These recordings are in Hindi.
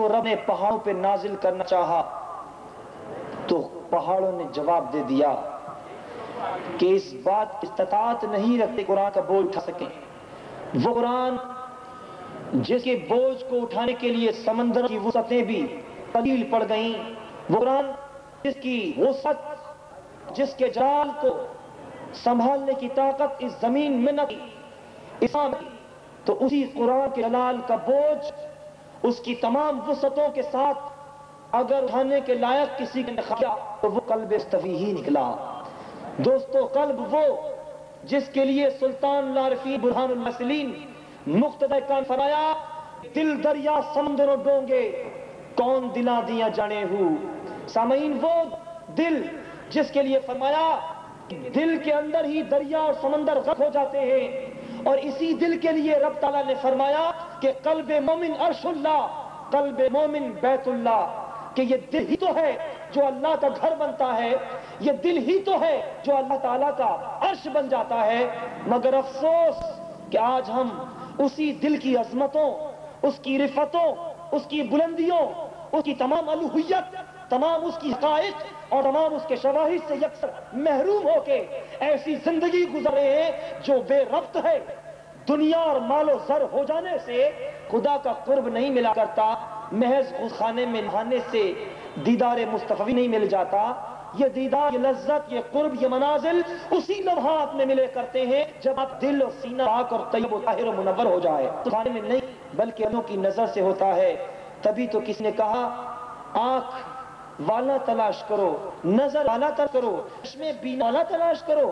को रब ने पहाड़ों पे नाजिल करना चाहा तो पहाड़ों ने जवाब दे दिया कि इस बात इस्तात नहीं रखते कुरान का बोझ उठा सके। वो कुरान जिसके बोझ को उठाने के लिए समंदर की वसतें भी कलील पड़ गईं, वो कुरान जिसकी वसत जिसके जाल को संभालने की ताकत इस ज़मीन में न थी इस्लाम तो उसी कुरान के जलाल का बोझ उसकी तमाम वसतों के साथ अगर उठाने के लायक किसी ने खाया तो वो कल्ब इस्तवी ही निकला। दोस्तों, कल्ब वो जिसके लिए सुल्तान लारफी बुरहानुलमसलीन मुख्तद का फराया दिल दरिया समुद्र डोंगे, कौन दिला दिया जाने हूँ? सामईन वो दिल जिसके लिए फरमाया, दिल के अंदर ही दरिया और समंदर हो जाते हैं। और इसी दिल के लिए रब ताला ने फरमाया कि कल्ब मोमिन अरशुल्ला, कल्ब मोमिन बैतुल्ला, कि ये दिल ही तो है जो अल्लाह का घर बनता है, ये दिल ही तो है जो अल्लाह ताला का अर्श बन जाता है। मगर अफसोस कि आज हम उसी दिल की अजमतों, उसकी रिफतों, उसकी बुलंदियों, उसकी तमाम अलूहियत, तमाम उसकी हकायक और तमाम उसके शवाहिद से यकसर महरूम होके ऐसी ज़िंदगी गुजर जो बेरब्त है। दुनिया और मालो जर हो जाने से खुदा का कुर्ब नहीं मिला करता, महज उस खाने में नहाने से दीदार मुस्तफी नहीं मिल जाता। ये दीदार, ये लज्जत, ये कुर्ब, ये मनाजिल उसी लम्हात में मिले करते हैं, जब आप दिल और सीना पाक और तैयब ताहिर और मुनवर हो जाए। तो खाने में नहीं, बल्कि अनों की नज़र से होता है। तभी तो किसने कहा, आँख वाला तलाश करो, नज़र वाला तलाश करो इसमें बीना वाला तलाश करो।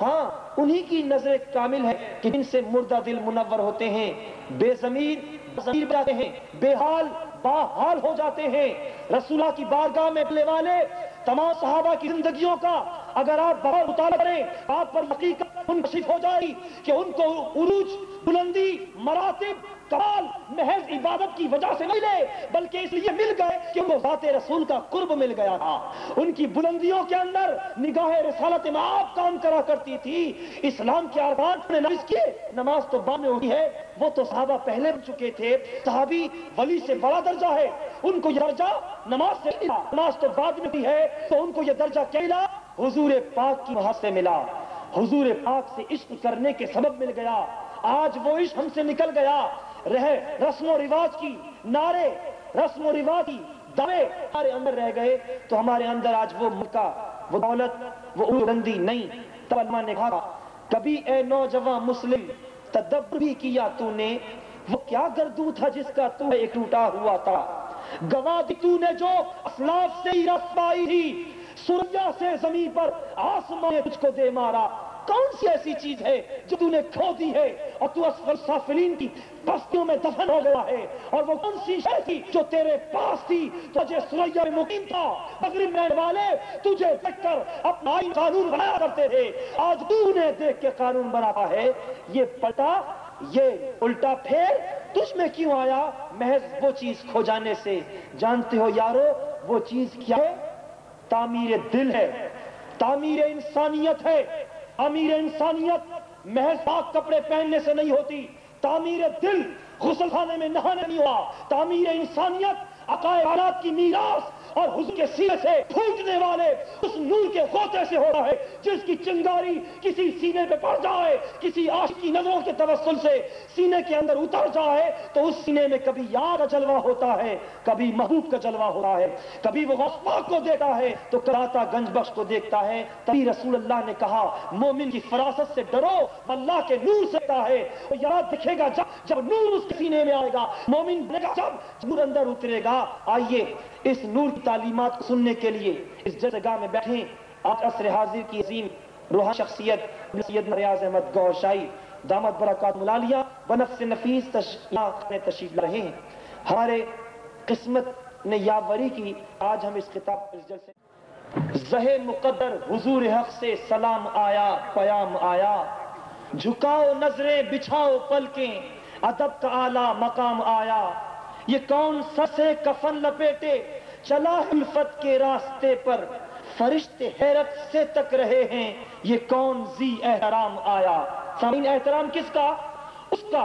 हाँ उन्हीं की नज़र कामिल है कि जिनसे मुर्दा दिल मुनवर होते हैं बेजमीर जमीर जाते हैं, बेहाल बाहाल हो जाते हैं। रसूला की बारगाह में मिलने वाले तमाम सहाबा की जिंदगियों का अगर आप बहुत करें, आप पर हकीकत मुनशिफ हो जाएगी कि उनको उरूज, बुलंदी, मरातिब, कमाल, महज इबादत की वजह से मिले बल्कि इसलिए मिल गए कि उनको जात रसूल का कुर्ब मिल गया था। उनकी बुलंदियों के अंदर निगाह रसालत में काम करा करती थी। इस्लाम के अरबान ने नमाज़ किए नमाज़ तो बाद में हुई है, वो तो साहबा पहले बन चुके थे। साहबी वली से बड़ा दर्जा है, उनको यह दर्जा नमाज़ से नमाज़ तो बाद में भी है तो उनको यह दर्जा क्या मिला? हुजूर पाक की वहाँ से मिला। हुजूर पाक से इश्क करने के सबब मिल गया। आज वो इश्क हमसे निकल गया। रहे रस्म रिवाज की, नारे, रस्म रिवाज की, दावे हमारे अंदर रह गए। तो हमारे अंदर आज वो मौका वो दौलत, वो उलंदी नहीं। तब अल्लाह ने कहा, कभी ए नौजवान मुस्लिम, तदब्बर भी किया तूने? वो क्या गर्दू था जिसका तू एक टूटा हुआ था? गवा दी तूने जो असलाफ से ही रस्माई थी सुरैया से ज़मीन पर आसमान ने तुझको दे मारा। कौन सी ऐसी चीज़ है जो तूने खो दी है और तू असफलीन की बस्तियों में दफन हो गया है? और वो कौन सी शय थी जो तेरे पास थी? तुझे सुरैया में मुकीम था। मगरिब में वाले तुझे देखकर अपना आइन कानून बनाया करते थे। आज तूने देख के कानून बनाता है। ये पलटा, ये उल्टा फेर, तुझ में क्यों आया? महज वो चीज़ खो जाने से। जानते हो यारो, वो चीज़ क्या है? तामीर दिल है, तामीर इंसानियत है। अमीर इंसानियत महज पाक कपड़े पहनने से नहीं होती। तामीर दिल गुसलखाने में नहाने नहीं हुआ। तामीर इंसानियत अकायत की मीरास और हुजूर के सीने से फूटने वाले उस नूर के गोते से होता है, जिसकी चिंगारी किसी सीने पे पड़ जाए, किसी आश की नज़रों के तवसल से सीने के अंदर उतर जाए तो उस सीने में कभी याद का जलवा होता है, कभी महबूब का जलवा होता है, कभी वो गस्पा को देखता है तो कराता गंज बख्श को देखता है। तभी रसूल अल्लाह ने कहा, मोमिन की फरासत से डरो, अल्लाह के नूर से है। वो याद दिखेगा जब जब नूर उसके सीने में आएगा, मोमिन जब नूर अंदर उतरेगा, आइए, इस नूर तालीमत सुनने के लिए इस जगह में बैठे। आज असर हाजिर की अजीम रूहान शख्सियत सैयद रियाज अहमद गौशाई, दामद बरकत मुलालिया बनफ से नफीस तशीफ रहे हैं। हमारे किस्मत ने यावरी की आज हम इस किताब इस जलसे जहे मुकद्दर हुजूर हक से सलाम आया, पयाम आया। झुकाओ नज़रें, बिछाओ पलकें, अदब का आला मकाम आया। ये कौन ससे कफन लपेटे चला उल्फत के रास्ते पर। फरिश्ते हैरत से तक रहे हैं, ये कौन जी एहराम आया? सामीन, एहतराम किसका? उसका,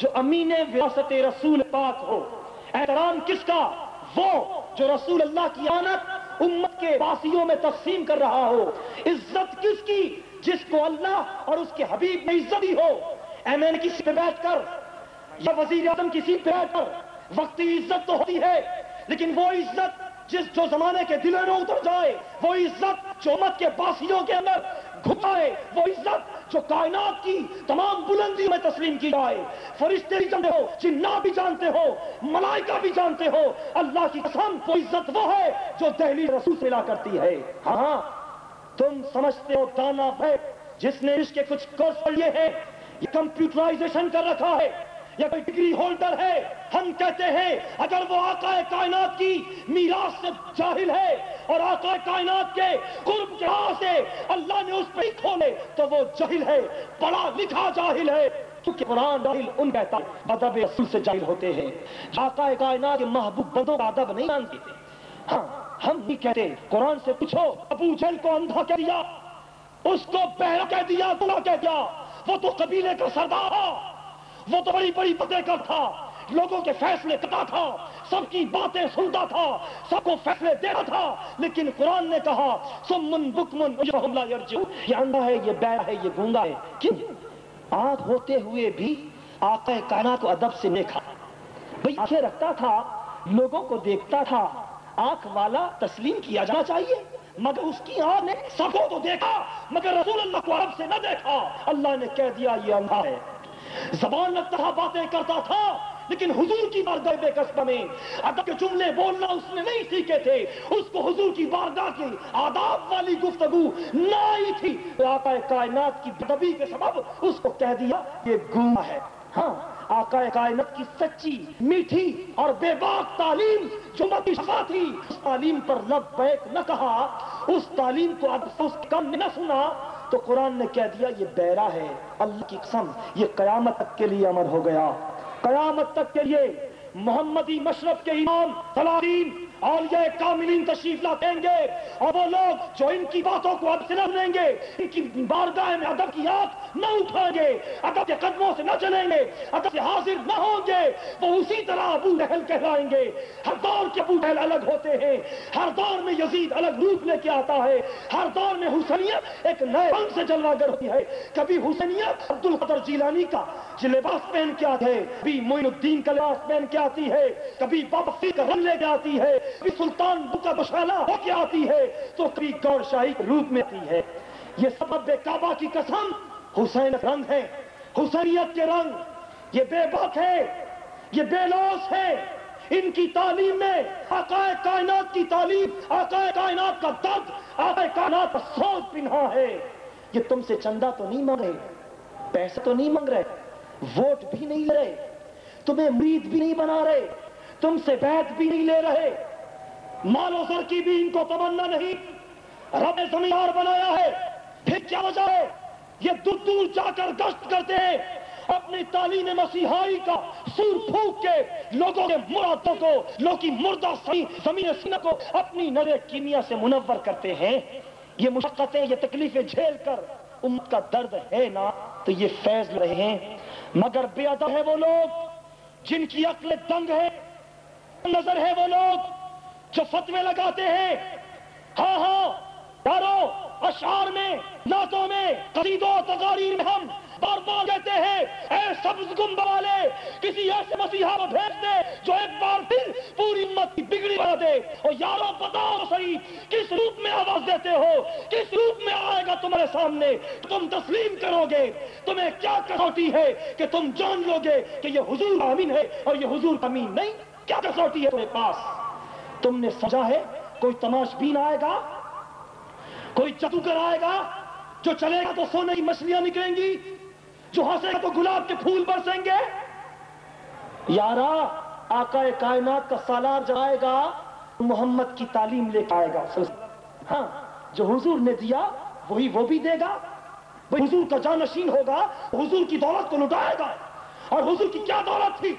जो अमीन विरासत रसूल पाक हो। एहतराम किसका? वो, जो रसूल अल्लाह की आनत उम्मत के वासियों में तकसीम कर रहा हो। इज़्ज़त किसकी? जिसको अल्लाह और उसके हबीब में इज़्ज़त ही। हो एमएन की सीट पे बैठकर या वज़ीर आज़म की सीट पे बैठकर, वक्त इज़्ज़त तो होती है। लेकिन वो इज़्ज़त जिस जो जमाने के दिलों में उतर जाए, वो इज़्ज़त जो उम्मत के बासियों के अंदर घुटाए वो इज़्ज़त जो कायनात की तमाम बुलंदी में तस्लीम की जाए। फरिश्ते भी जानते हो, जिन्ना भी जानते हो, मलाइका भी जानते हो, अल्लाह की कसम, वो इज़्ज़त वो है जो दहली रसूल से मिला करती है। हाँ तुम समझते हो, दाना है, जिसने इसके कुछ कोर्स लिए हैं कंप्यूटराइजेशन कर रखा है। या कोई डिग्री होल्डर है, हम कहते हैं, अगर वो आकाए कायनात की मीरास से जाहिल है और आकाए कायनात के कुर्ब से अल्लाह ने उस पर खोले तो वो जाहिल है पढ़ा लिखा जाहिल है। क्योंकि कुरान जाहिल उन कहता अदब रसूल से जाहिल होते हैं आकाए कायनात के महबूब बंदों का अदब नहीं मानते थे। हाँ हम नहीं कहते कुरान से पूछो, अबू जहल को अंधा कह दिया, उसको कह दिया कह दिया, वो तो कबीले का सरदार वो तो बड़ी बड़ी बातें करता लोगों के फैसले करता था। सबकी बातें सुनता था। सबको फैसले देता था। लेकिन कुरान ने कहा सुमन बुकमन ये अंधा है, ये बैर है, ये गूँगा है। क्यों? आँख होते हुए भी आका कायनात को अदब से देखा। भाई, आँखें रखता था, लोगों को देखता था। आँख वाला तस्लीम किया जाना चाहिए। मगर उसकी आँख ने सबको तो देखा, मगर रसूल अल्लाह को अरब से न देखा। अल्लाह ने कह दिया, ये अंधा है। जबान लगता था बातें करता था, लेकिन हुजूर की बारगाह बेकस्बा में अदब के जुमले बोलना उसने नहीं सीखे थे, उसको हुजूर की बारगाह की आदाब वाली गुफ्तगु ना ही थी। तो आका कायनात की दबी के सबब उसको कह दिया, ये गुमा है। हाँ आका कायनात की सच्ची, मीठी और बेबाक तालीम जो मती शफा थी, उस तालीम पर लब बैक न कहा, उस तालीम को अफसोस कम न सुना तो कुरान ने कह दिया, ये बैरा है, अल्लाह की कसम, ये कयामत तक के लिए अमर हो गया। कयामत तक के लिए मोहम्मदी मशरफ के इमाम, सलादीन और ये कामिलीन तशरीफ़ लातेंगे। और वो लोग जो इनकी बातों को अब सिलम लेंगे इनकी बारगाह में अदब की आग न उठाएँगे, अदब के कदमों से न चलेंगे, अदब से हाजिर न होंगे, वो उसी तरह अबू लहल कहलाएँगे। हर दौर के अबू लहल अलग होते हैं, हर दौर में यजीद अलग रूप लेके आता है, हर दौर में हुसैनियत एक नए रंग से जलवागर करती है। कभी हुसैनियत अब्दुल कदर जिलानी का लिबास पहन के आते हैं, कभी मोइनुद्दीन का लिबास पहन के आती है, कभी बाबा का रंग लेके आती है, कभी सुल्तान बुका बशाला होके आती है तो कभी गौर शाही के रूप में आती है। ये सबब काबा की कसम, हुसैन रंग है, हुसैनियत के रंग। ये बेबाक है, ये बेलोस है, इनकी तालीम में आकाए कायनात की तालीम, आकाए कायनात का दर्द, आकाए कायनात का सोच पिन्हा है। ये तुमसे चंदा तो नहीं मांग रहे, पैसा तो नहीं मांग रहे, वोट भी नहीं ले रहे तुम्हें मरीद भी नहीं बना रहे, तुमसे बैत भी नहीं ले रहे। मालो सर की भी इनको तमन्ना नहीं। रब ने जमींदार बनाया है, फिर क्या वजह है? ये दूर दूर जाकर गश्त करते हैं, अपनी तालीम मसीहाई का सुर फूक के लोगों के मुरादों को लोगों की मुर्दा सही, ज़मीन सीना को अपनी नरे कीमिया से मुनवर करते हैं। ये मुशक्कतें, ये तकलीफें झेल कर उम्मत का दर्द है ना तो ये फैज रहे हैं। मगर बेअदब है वो लोग। जिनकी अक्ल दंग है, नज़र है वो लोग जो फतवे लगाते हैं। हाँ हाँ यारो अशार में, नातों में, कसीदों तकारीर में हम बार बार कहते हैं। ऐ सब्ज गुम्ब वाले किसी ऐसे मसीहा को भेज दे, जो एक बार फिर पूरी उम्मत की बिगड़ी बना दे। और यारो, बताओ सही, किस रूप में आवाज़ देते हो? किस रूप में आएगा तुम्हारे सामने? तुम तस्लीम करोगे। तुम्हें क्या कसौटी है कि तुम जान लोगे कि ये हुजूर अमीन है और ये हुजूर अमीन नहीं? क्या कसौटी है तुम्हारे पास? तुमने सजा है, कोई तमाशबीन आएगा? कोई जादूगर आएगा, जो चलेगा तो सोने की मछलियाँ निकलेंगी जो हंसेगा तो गुलाब के फूल बरसेंगे। यारा, आका कायनात का सालार जब आएगा मोहम्मद की तालीम लेकर आएगा। हाँ जो हुजूर ने दिया, वही वो भी देगा। वही हुजूर का जानशीन होगा, हुजूर की दौलत को लुटाएगा। और हुजूर की क्या दौलत थी?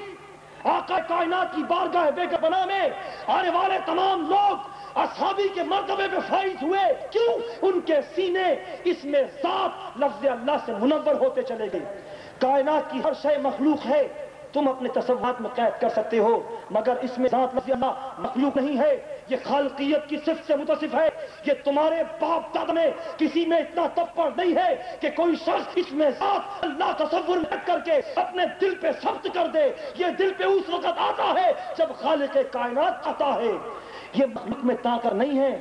आका कायनात की बारगाह बेग बना में आने वाले तमाम लोग असाबी के मरतबे पे फाइज हुए। क्यों? उनके सीने इसमें सात लफ्ज अल्लाह से मुनवर होते चले गए। कायनात की हर शय मखलूक है। तुम अपने तस्वुरात में कैद कर सकते हो, मगर इसमें मखलूक नहीं है। ये खालकियत की सिर्फ़ से मुतसिफ है। ये तुम्हारे बाप दादा में किसी में इतना तप्पड़ नहीं है कि कोई शख्स इसमें जात अल्लाह तस्वुर करके अपने दिल पे सख्त कर दे। ये दिल पे उस वक्त आता है जब खाल कायनात आता है। ये मखलूक में ताकर नहीं है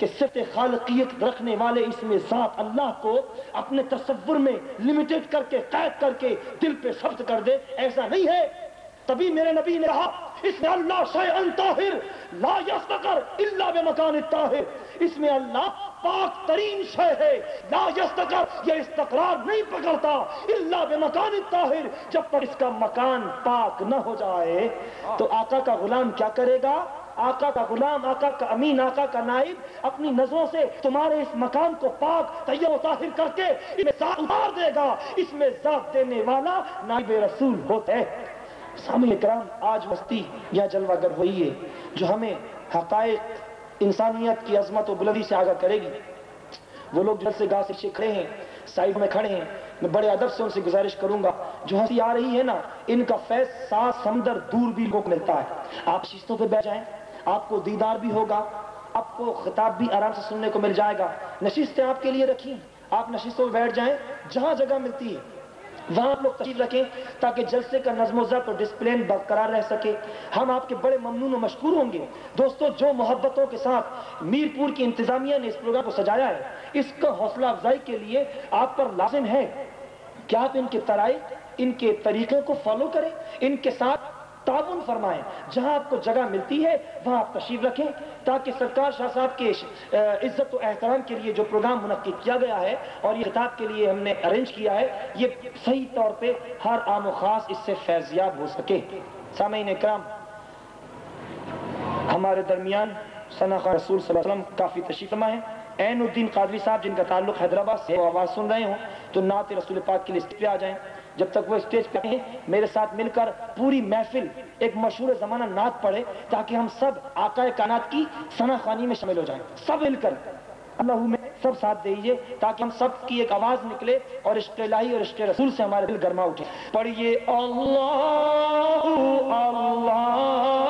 कि सिर्फ़ खालकियत रखने वाले इसमें जात अल्लाह को अपने तस्वुर में लिमिटेड करके, कैद करके दिल पे शब्द कर दे। ऐसा नहीं है तभी मेरे नबी ने कहा, इसमें अल्लाह शय ताहिर, ला यस्तकर इल्ला बेमकान ताहिर। इसमें अल्लाह पाक तरीन शय है। ला यस्तकर, यह इस्तकरार नहीं पकड़ता। इल्ला बेमकान ताहिर, जब तक इसका मकान पाक न हो जाए तो आका का गुलाम क्या करेगा? आका का गुलाम, आका का अमीन, आका का नाइब अपनी नज़रों से तुम्हारे इस मकान को पाक तैयार ताहिर करके इसमें उतार देगा। इसमें जात देने वाला नाइब रसूल होता है। सामने कराम आज मस्ती या जलवागर हुई है जो हमें हकायक इंसानियत की अजमत और बुलंदी से आगाह करेगी। वो लोग जल से गा से खड़े हैं, साइड में खड़े हैं। मैं बड़े अदब से उनसे गुजारिश करूँगा, जो हँसी आ रही है ना, इनका फैज सात समंदर, दूर भी लोग मिलता है। आप शिस्तों पे बैठ जाएँ, आपको दीदार भी होगा, आपको खिताब भी आराम से सुनने को मिल जाएगा। नशिस्तें आपके लिए रखी, आप नशिस्तों में बैठ जाएँ, जहाँ जगह मिलती है वहाँ लोग तशीफ रखें ताकि जलसे का नज्म और डिसिप्लिन बरकरार रह सके। हम आपके बड़े ममनून और मशहूर होंगे। दोस्तों, जो मोहब्बतों के साथ मीरपुर की इंतजामिया ने इस प्रोग्राम को सजाया है, इसका हौसला अफजाई के लिए आप पर लाजिम है क्या आप इनके तराई इनके तरीकों को फॉलो करें, इनके साथ ताउन फरमाएँ, जहाँ आपको जगह मिलती है, वहाँ आप तशीफ रखें, ताकि सरकार शाह साहब के इज़्ज़त और एहतराम के लिए जो प्रोग्राम मुनद किया गया है, और ये खिताब के लिए हमने अरेंज किया है, ये सही तौर पे हर आम खास इससे फैजियाब हो सके। सामीन कराम हमारे दरमियान सना रसूल वसल्लम काफ़ी तशीफमा है एनुद्दीन कादरी साहब, जिनका ताल्लुक हैदराबाद से आवाज़ सुन रहे हो तो नात रसूल पाक की पे आ जाएँ। जब तक वो स्टेज पे हैं, मेरे साथ मिलकर पूरी महफिल, एक मशहूर जमाना नात पढ़े, ताकि हम सब आकाए कानात की सना खानी में शामिल हो जाएँ। सब मिलकर अल्लाह में सब साथ दीजिए, ताकि हम सब की एक आवाज़ निकले और इश्क इलाही और इश्क रसूल से हमारे दिल गर्मा उठे। पढ़िए अल्लाह अल्लाह।